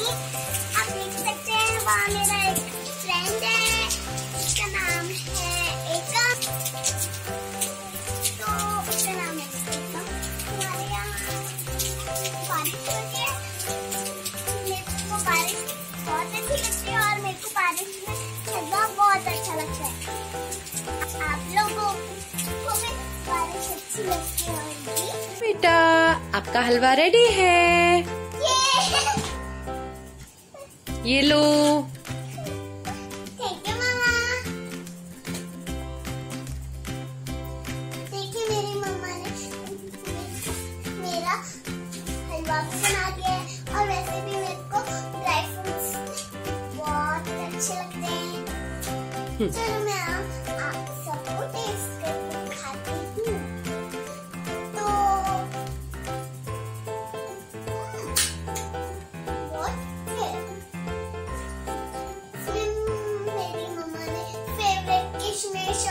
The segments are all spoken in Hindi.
एक फ्रेंड है उसका नाम है एकम तो उसका नाम है एकम हमारे यहाँ बारिश होती है। मेरे को बारिश बहुत अच्छी लगती है और मेरे को बारिश में हलवा बहुत अच्छा लगता है। आप लोगों को भी बारिश अच्छी लगती होगी। बेटा आपका हलवा रेडी है। दिया लो और वैसे भी मेरे को ड्राई फ्रूट्स बहुत अच्छे लगते हैं। चलो मैं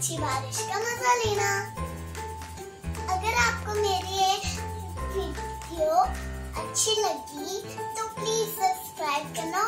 अच्छी बारिश का मज़ा लेना। अगर आपको मेरी ये वीडियो अच्छी लगी तो प्लीज़ सब्सक्राइब करना